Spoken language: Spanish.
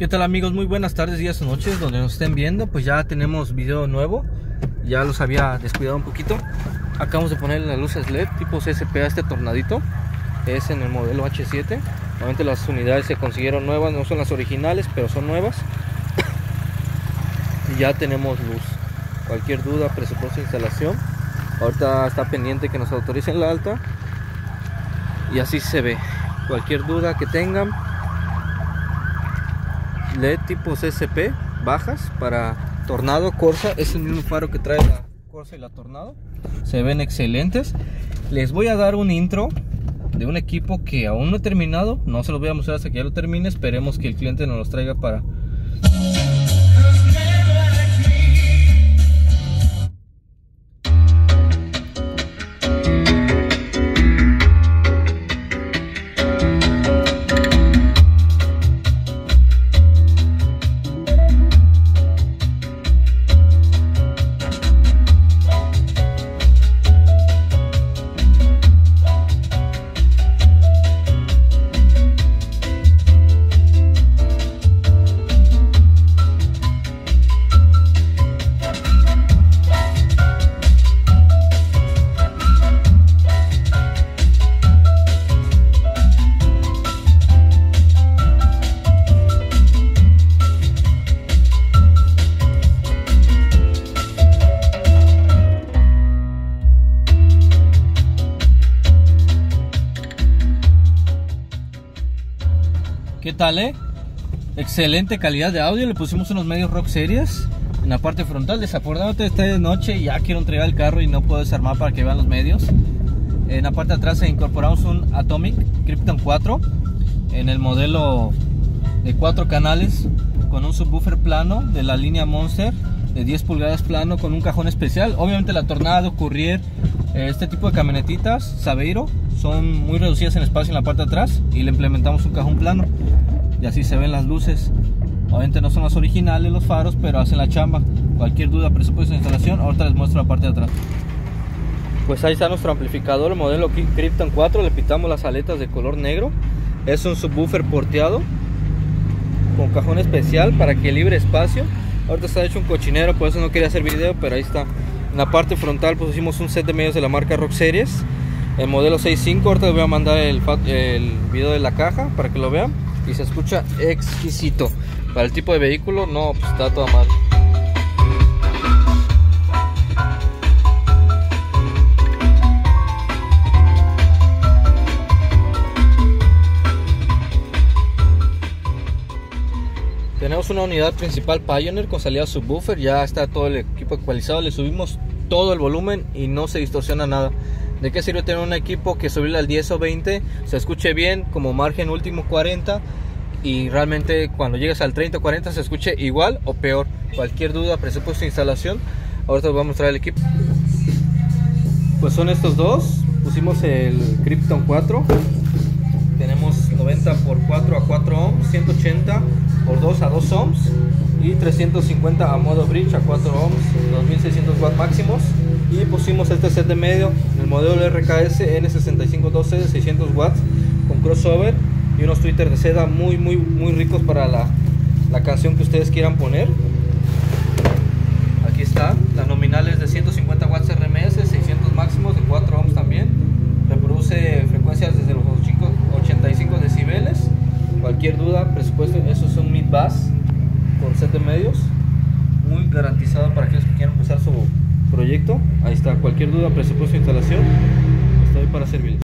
¿Qué tal amigos? Muy buenas tardes, días o noches donde nos estén viendo. Pues ya tenemos video nuevo. Ya los había descuidado un poquito. Acabamos de poner las luces LED tipo CSP a este tornadito. Es en el modelo H7. Normalmente las unidades se consiguieron nuevas, no son las originales, pero son nuevas. y ya tenemos luz. Cualquier duda, presupuesto instalación. Ahorita está pendiente que nos autoricen la alta. Y así se ve. Cualquier duda que tengan, LED tipo CSP bajas para Tornado Corsa. Es el mismo faro que trae la Corsa y la Tornado. Se ven excelentes. Les voy a dar un intro de un equipo que aún no he terminado. No se los voy a mostrar hasta que ya lo termine. Esperemos que el cliente nos los traiga para ¿Qué tal, eh? Excelente calidad de audio. Le pusimos unos medios rock series en la parte frontal. Desafortunadamente está de noche y ya quiero entregar el carro y no puedo desarmar para que vean los medios. En la parte de atrás incorporamos un Atomic Krypton 4 en el modelo de 4 canales con un subwoofer plano de la línea Monster de 10 pulgadas plano con un cajón especial. Obviamente la Tornado, Courier, este tipo de camionetitas, Sabeiro, son muy reducidas en espacio en la parte de atrás y le implementamos un cajón plano. Y así se ven las luces. Obviamente no son las originales los faros pero hacen la chamba. Cualquier duda presupuesto de instalación ahorita les muestro la parte de atrás. Pues ahí está nuestro amplificador el modelo Krypton 4 le pitamos las aletas de color negro. Es un subwoofer porteado con cajón especial para que libre espacio. Ahorita está hecho un cochinero por eso no quería hacer video pero ahí está. En la parte frontal pusimos un set de medios de la marca Rock Series el modelo 6.5 ahorita les voy a mandar el, video de la caja para que lo vean. Y se escucha exquisito. Para el tipo de vehículo no pues está toda mal Tenemos una unidad principal Pioneer con salida subwoofer, ya está todo el equipo ecualizado, le subimos todo el volumen y no se distorsiona nada. ¿De qué sirve tener un equipo que subirle al 10 o 20 se escuche bien como margen último 40 y realmente cuando llegues al 30 o 40 se escuche igual o peor? Cualquier duda, presupuesto de instalación, ahorita os voy a mostrar el equipo. Pues son estos dos, pusimos el Krypton 4, tenemos 90 por 4 a 4 ohms, 180 por 2 a 2 ohms y 350 a modo bridge a 4 ohms, 2600 watts máximos y pusimos este set de medio, el modelo RKS N6512 de 600 watts con crossover y unos tweeters de seda muy muy muy ricos para la, la canción que ustedes quieran poner. Aquí está, la nominal es de 150 watts RMS, 600 máximos de 4 ohms también. Reproduce frecuencias desde los 85 decibeles. Cualquier duda, presupuesto, eso es un mid de medios. Muy garantizado para aquellos que quieran empezar su proyecto. Ahí está, cualquier duda, presupuesto, instalación, estoy para servirles.